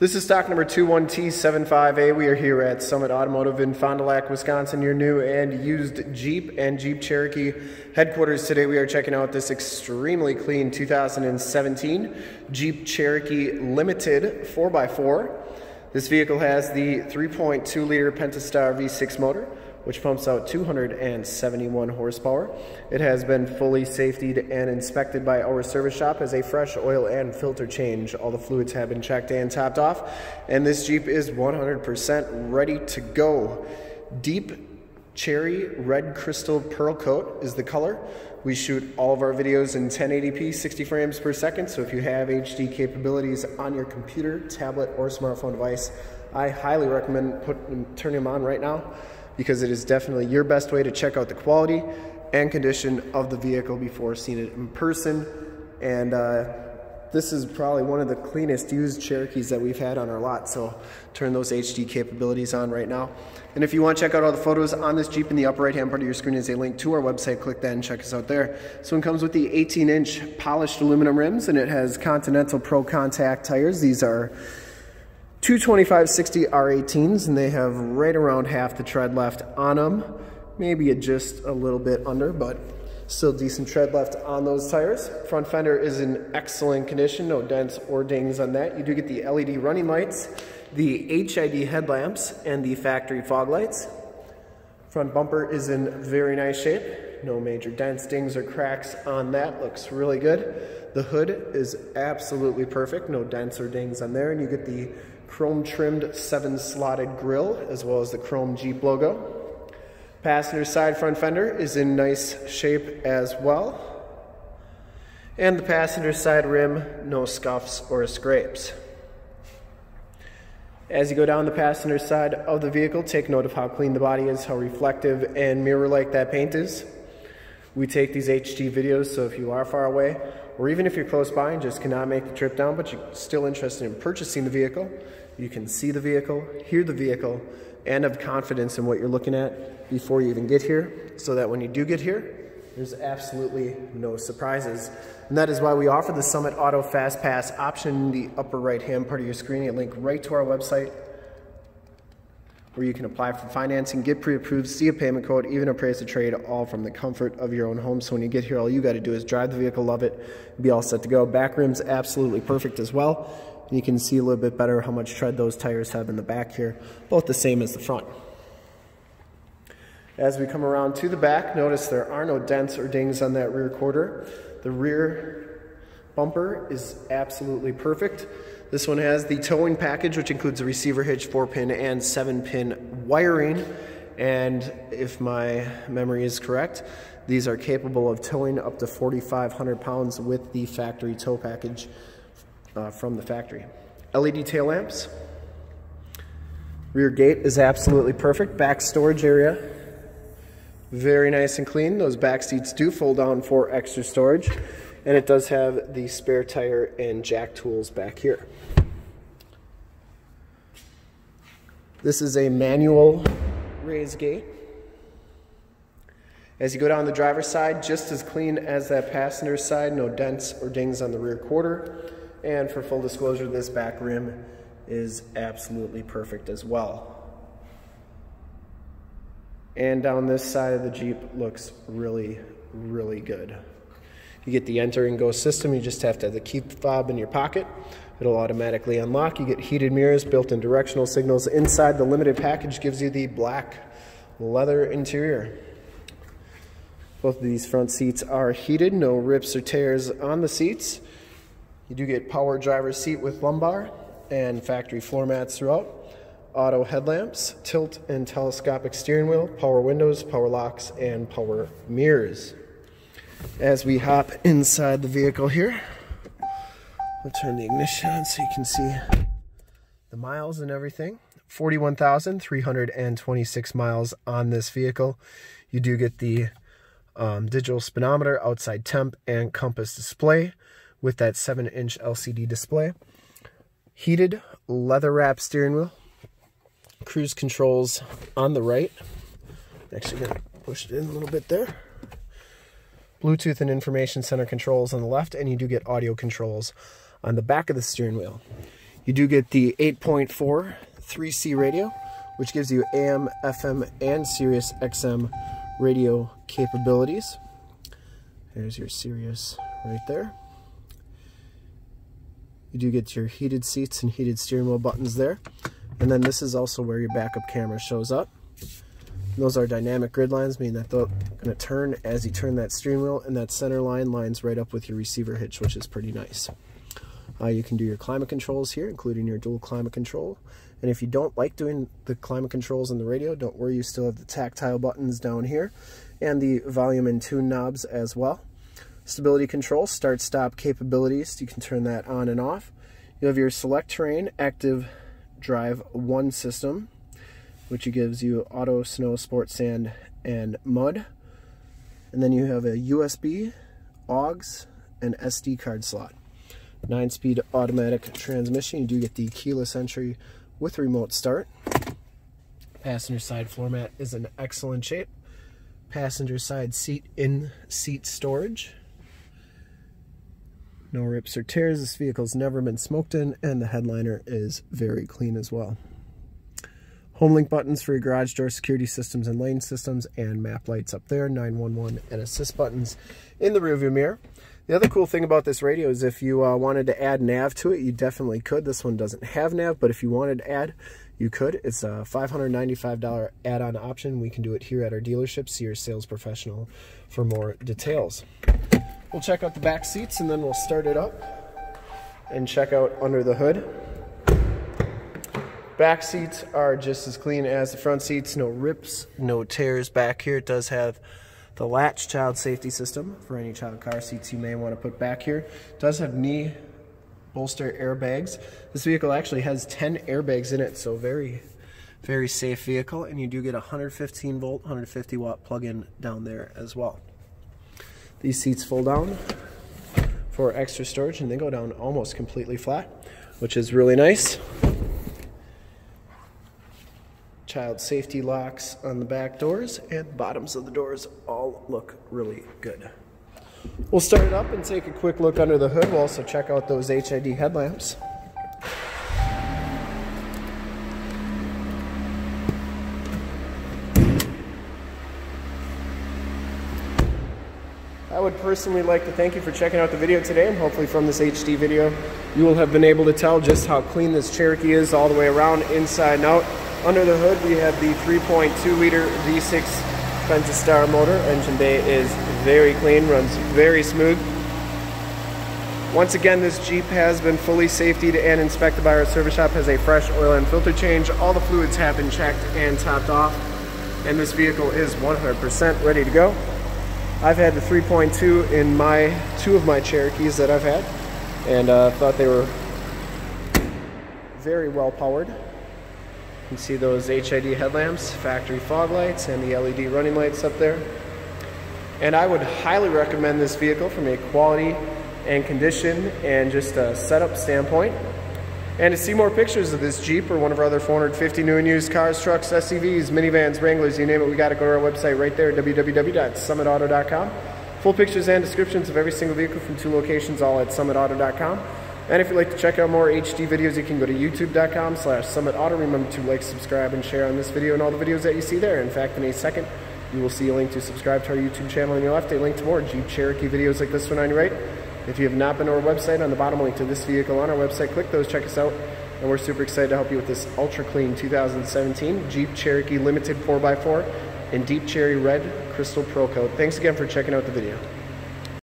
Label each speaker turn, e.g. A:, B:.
A: This is stock number 21T75A. We are here at Summit Automotive in Fond du Lac, Wisconsin, your new and used Jeep and Jeep Cherokee headquarters. Today we are checking out this extremely clean 2017 Jeep Cherokee Limited 4x4. This vehicle has the 3.2 liter Pentastar V6 motor, which pumps out 271 horsepower. It has been fully safetied and inspected by our service shop as a fresh oil and filter change. All the fluids have been checked and topped off, and this Jeep is 100% ready to go. Deep cherry red crystal pearl coat is the color. We shoot all of our videos in 1080p 60 frames per second, so if you have HD capabilities on your computer, tablet, or smartphone device, I highly recommend put, turning them on right now because it is definitely your best way to check out the quality and condition of the vehicle before seeing it in person. And uh, this is probably one of the cleanest used Cherokees that we've had on our lot. So turn those HD capabilities on right now. And if you want to check out all the photos on this Jeep in the upper right hand part of your screen is a link to our website. Click that and check us out there. So it comes with the 18 inch polished aluminum rims and it has Continental Pro Contact tires. These are 225/60 R18s, and they have right around half the tread left on them. Maybe just a little bit under, but still decent tread left on those tires. Front fender is in excellent condition, no dents or dings on that. You do get the LED running lights, the HID headlamps, and the factory fog lights. Front bumper is in very nice shape. No major dents, dings, or cracks on that. Looks really good. The hood is absolutely perfect. No dents or dings on there. And you get the chrome trimmed seven slotted grille as well as the chrome Jeep logo. Passenger side front fender is in nice shape as well. And the passenger side rim, no scuffs or scrapes. As you go down the passenger side of the vehicle, take note of how clean the body is, how reflective and mirror-like that paint is. We take these HD videos, so if you are far away, or even if you're close by and just cannot make the trip down, but you're still interested in purchasing the vehicle, you can see the vehicle, hear the vehicle, and have confidence in what you're looking at before you even get here, so that when you do get here, there's absolutely no surprises. And that is why we offer the Summit Auto Fast Pass option in the upper right hand part of your screen. A link right to our website where you can apply for financing, get pre-approved, see a payment code, even appraise the trade, all from the comfort of your own home. So when you get here, all you got to do is drive the vehicle, love it, be all set to go. Back rim's absolutely perfect as well. You can see a little bit better how much tread those tires have in the back here, both the same as the front. As we come around to the back, notice there are no dents or dings on that rear quarter. The rear bumper is absolutely perfect. This one has the towing package, which includes a receiver hitch, 4-pin, and 7-pin wiring. And if my memory is correct, these are capable of towing up to 4,500 pounds with the factory tow package uh, from the factory. LED tail lamps. Rear gate is absolutely perfect. Back storage area, very nice and clean. Those back seats do fold down for extra storage. And it does have the spare tire and jack tools back here. This is a manual raise gate. As you go down the driver's side, just as clean as that passenger side, no dents or dings on the rear quarter. And for full disclosure, this back rim is absolutely perfect as well. And down this side of the Jeep looks really, really good. You get the enter and go system. You just have to have the key fob in your pocket. It'll automatically unlock. You get heated mirrors, built-in directional signals. Inside, the limited package gives you the black leather interior. Both of these front seats are heated, no rips or tears on the seats. You do get power driver seat with lumbar and factory floor mats throughout. Auto headlamps, tilt and telescopic steering wheel, power windows, power locks, and power mirrors as we hop inside the vehicle here. We'll turn the ignition on so you can see the miles and everything. 41,326 miles on this vehicle. You do get the um, digital speedometer, outside temp, and compass display with that 7-inch LCD display. Heated leather wrap steering wheel. Cruise controls on the right. Actually going to push it in a little bit there. Bluetooth and information center controls on the left, and you do get audio controls on the back of the steering wheel. You do get the 8.4 3C radio, which gives you AM, FM, and Sirius XM radio capabilities. There's your Sirius right there. You do get your heated seats and heated steering wheel buttons there. And then this is also where your backup camera shows up. Those are dynamic grid lines, meaning that they're going to turn as you turn that steering wheel, and that center line lines right up with your receiver hitch, which is pretty nice. Uh, you can do your climate controls here, including your dual climate control. And if you don't like doing the climate controls in the radio, don't worry, you still have the tactile buttons down here and the volume and tune knobs as well. Stability control, start stop capabilities, you can turn that on and off. You have your Selec-Terrain active drive 1 system, which gives you auto, snow, sport, sand, and mud. And then you have a USB, AUX, and SD card slot. 9-speed automatic transmission. You do get the keyless entry with remote start. Passenger side floor mat is in excellent shape. Passenger side seat in seat storage. No rips or tears. This vehicle's never been smoked in, and the headliner is very clean as well. Homelink buttons for your garage door security systems and lane systems, and map lights up there, 911 and assist buttons in the rearview mirror. The other cool thing about this radio is if you uh, wanted to add nav to it, you definitely could. This one doesn't have nav, but if you wanted to add, you could. It's a $595 add-on option. We can do it here at our dealership. See your sales professional for more details. We'll check out the back seats and then we'll start it up and check out under the hood. Back seats are just as clean as the front seats. No rips, no tears back here. It does have the latch child safety system for any child car seats you may want to put back here. It does have knee bolster airbags. This vehicle actually has 10 airbags in it, so very, very safe vehicle. And you do get a 115 volt, 150 watt plug-in down there as well. These seats fold down for extra storage and they go down almost completely flat, which is really nice child safety locks on the back doors and bottoms of the doors all look really good. We'll start it up and take a quick look under the hood. We'll also check out those HID headlamps. I would personally like to thank you for checking out the video today and hopefully from this HD video you will have been able to tell just how clean this Cherokee is all the way around, inside and out. Under the hood, we have the 3.2 liter V6 Pentastar motor. Engine bay is very clean, runs very smooth. Once again, this Jeep has been fully safetied and inspected by our service shop, has a fresh oil and filter change. All the fluids have been checked and topped off, and this vehicle is 100% ready to go. I've had the 3.2 in my two of my Cherokees that I've had, and uh, thought they were very well powered. You can see those HID headlamps, factory fog lights, and the LED running lights up there. And I would highly recommend this vehicle from a quality and condition and just a setup standpoint. And to see more pictures of this Jeep or one of our other 450 new and used cars, trucks, SUVs, minivans, Wranglers, you name it, we got to go to our website right there, www.summitauto.com. Full pictures and descriptions of every single vehicle from two locations, all at summitauto.com. And if you'd like to check out more HD videos, you can go to youtube.com slash summitauto. Remember to like, subscribe, and share on this video and all the videos that you see there. In fact, in a second, you will see a link to subscribe to our YouTube channel on your left, a link to more Jeep Cherokee videos like this one on your right. If you have not been to our website, on the bottom, link to this vehicle on our website. Click those, check us out. And we're super excited to help you with this ultra clean 2017 Jeep Cherokee Limited 4x4 in Deep Cherry Red Crystal Pearl Coat. Thanks again for checking out the video.